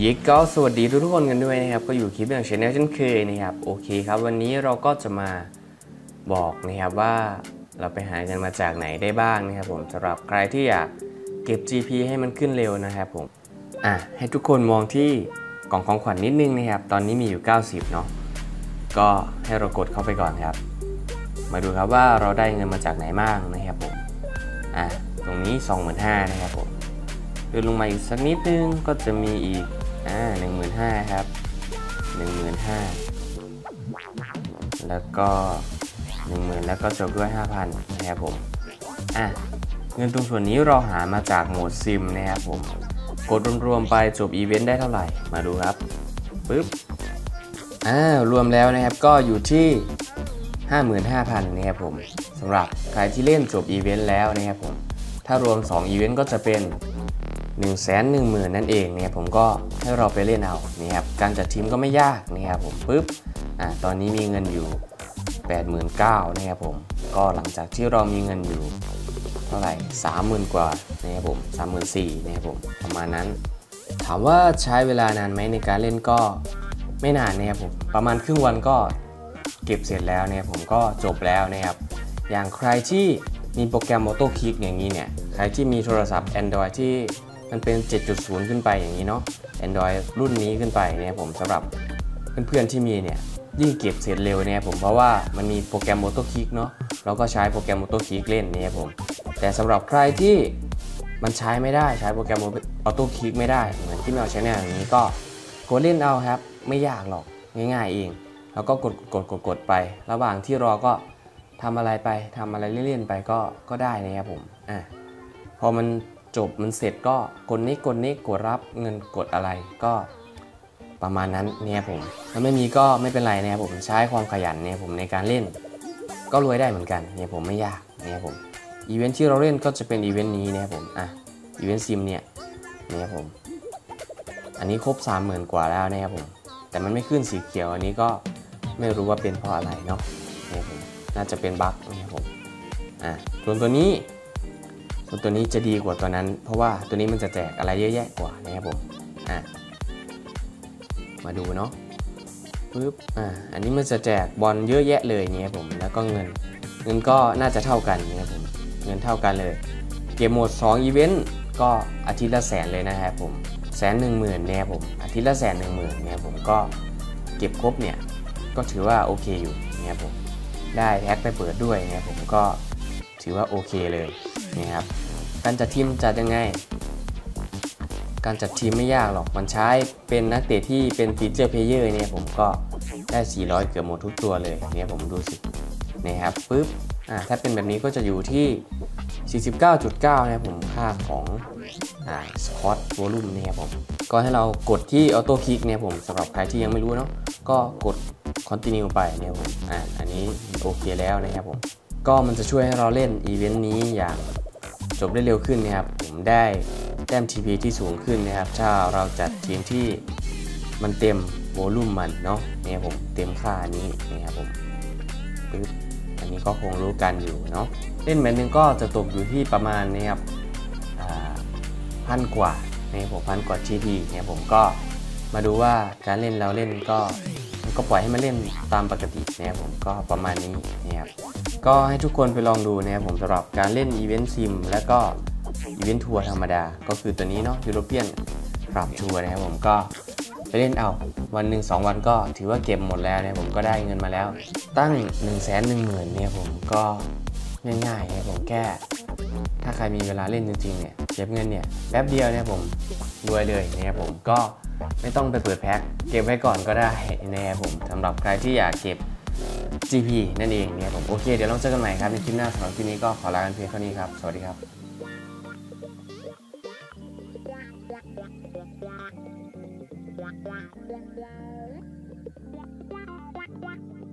ยิกก็สวัสดีทุกๆคนกันด้วยนะครับ ก็อยู่คลิปอย่างชแนลเช่นเคยนะครับ โอเคครับ วันนี้เราก็จะมาบอกนะครับว่าเราไปหาเงินมาจากไหนได้บ้างนะครับผมสำหรับใครที่อยากเก็บ GP ให้มันขึ้นเร็วนะครับผมอะให้ทุกคนมองที่กล่องของขวัญนนิดนึงนะครับ ตอนนี้มีอยู่ 90 เนาะก็ให้เรากดเข้าไปก่อนครับ มาดูครับว่าเราได้เงินมาจากไหนบ้างนะครับผมอะตรงนี้ 25,000นะครับผมเดินลงมาอีกสักนิดนึงก็จะมีอีก อ่า15,000ครับ15,000แล้วก็10,000แล้วก็จบด้วย5,000นะครับผมอะเงินตรงส่วนนี้เราหามาจากโหมดซิมนะครับผมกดรวมๆไปจบอีเวนต์ได้เท่าไหร่มาดูครับปึ๊บอ่ารวมแล้วนะครับก็อยู่ที่ 55,000นะครับผมสำหรับใครที่เล่นจบอีเวนต์แล้วนะครับผมถ้ารวม 2 อีเวนต์ก็จะเป็น 1 1 0 0 0 0 นั่นเองเนะครับผมก็ให้เราไปเล่นเอานี่ครับการจัดทีมก็ไม่ยากนะครับผมปึ๊บอ่าตอนนี้มีเงินอยู่ 89,000นะครับผมก็หลังจากที่เรามีเงินอยู่เท่าไหร่30,000 กว่านะครับผม34,000นะครับผมประมาณนั้น ถามว่าใช้เวลานานไหมในการเล่นก็ไม่นานนะครับผมประมาณครึ่งวันก็เก็บเสร็จแล้วเนี่ยผมก็จบแล้วนะครับ อย่างใครที่มีโปรแกรม Auto Kick อย่างนี้เนี่ย ใครที่มีโทรศัพท์ Android ที่ มันเป็น 7.0 ขึ้นไปอย่างนี้เนาะ Android รุ่นนี้ขึ้นไปเนี่ยผมสำหรับเพื่อนๆที่มีเนี่ยยิ่งเก็บเสร็จเร็วเนี่ยผมเพราะว่ามันมีโปรแกรม Auto Kick เนาะเราก็ใช้โปรแกรม Auto Kick เล่นเนี่ยผมแต่สำหรับใครที่มันใช้ไม่ได้ใช้โปรแกรม Auto Kick ไม่ได้เหมือนที่แมวใช้แนลอย่างนี้ก็กดเล่นเอาครับ ไม่ยากหรอกง่ายๆเอง แล้วก็กดกดกดกดไประหว่างที่รอก็ทำอะไรไปทำอะไรเล่นๆไปก็ก็ได้นะครับผมอะพอมัน จบมันเสร็จก็กดนี้กดนี้กดรับเงินกดอะไรก็ประมาณนั้นเนี่ยผมถ้าไม่มีก็ไม่เป็นไรนะครับผมใช้ความขยันเนี่ยผมในการเล่น ก็รวยได้เหมือนกันเนี่ยผมไม่ยากเนี่ยผมอีเวนท์ที่เราเล่นก็จะเป็นอีเวนต์นี้นะครับผมอะอีเวนต์ซิมเนี่ยเนี่ยผม อันนี้ครบ 30,000 กว่าแล้วนะครับผมแต่มันไม่ขึ้นสีเขียวอันนี้ก็ไม่รู้ว่าเป็นเพราะอะไรเนาะเนี่ยผมน่าจะเป็นบั๊กนะครับผมอะส่วนตัวนี้ ตัวนี้จะดีกว่าตัวนั้น เพราะว่าตัวนี้มันจะแจกอะไรเยอะแยะกว่านะครับผมอะมาดูเนาะปึ๊บอะอันนี้มันจะแจกบอลเยอะแยะเลยเนี่ยผมแล้วก็เงิน เงินก็น่าจะเท่ากันเนะครับผมเงินเท่ากันเลย เก็บหมด2อีเวนต์ก็อาทิตย์ละแสนเลยนะครับผมแสนหนึ่งหมื่นเนี่ยผมอาทิตย์ละแสนหนึ่งหมื่นเนี่ยผมก็เก็บครบเนี่ยก็ถือว่าโอเคอยู่เนี่ยผมได้แท็กไปเปิดด้วยเนี่ยผมก็ถือว่าโอเคเลย นะครับ การจัดทีมจัดยังไง การจัดทีมไม่ยากหรอก มันใช้เป็นนักเตะที่เป็น featured player เนี่ยผมก็ได้ 400 เกือบหมดทุกตัวเลยเนี่ยผมดูสินะครับปึ๊บอ่าถ้าเป็นแบบนี้ก็จะอยู่ที่ 49.9 นะผมค่าของอ่า sport volume นี่ครับผม ก็ให้เรากดที่ auto pick เนี่ยผมสำหรับใครที่ยังไม่รู้เนาะก็กด continue ไปเนี่ยผมอ่าอันนี้โอเคแล้วนะครับผม ก็มันจะช่วยให้เราเล่นอีเวนต์นี้อย่าง จบได้เร็วขึ้นนะครับ ผมได้แต้ม GP ที่สูงขึ้นนะครับ ถ้าเราจัดทีมที่มันเต็ม volume มันเนาะเนี่ยผมเต็มค่านี้นะครับผมปึ๊บอันนี้ก็คงรู้กันอยู่เนาะเล่นแมตช์หนึ่งก็จะตกอยู่ที่ประมาณนี้ครับพันกว่าเนี่ยผมพันกว่า GP เนี่ยผมก็มาดูว่าการเล่นเราเล่นก็ก็ปล่อยให้มันเล่นตามปกตินะครับผมก็ประมาณนี้นะครับ ก็ให้ทุกคนไปลองดูนะครับผมสำหรับการเล่นอีเวนต์ซิมและก็อีเวนต์ทัวร์ธรรมดา ก็คือตัวนี้เนาะยูโรเปียนปรับทัวร์นะครับผมก็ไปเล่นเอาวันหนึ่งสองวันก็ถือว่าเก็บหมดแล้วนะครับผมก็ได้เงินมาแล้ว ตั้ง1นึ่งแสนหนึ่งหมื่นเนี่ยผมก็ง่ายๆนะครับผมแค่ถ้าใครมีเวลาเล่นจริงๆเนี่ยเก็บเงินเนี่ยแป๊บเดียวเนี่ยผมรวยเลยนะครับผมก็ไม่ต้องไปเปิดแพ็คเก็บไว้ก่อนก็ได้นะครับผมสำหรับใครที่อยากเก็บ GP นั่นเองเนี่ยผมโอเค เดี๋ยวเราเจอกันใหม่ครับในคลิปหน้าสำหรับคลิปนี้ก็ขอลากันเพียงเท่านี้ครับ สวัสดีครับ Wow.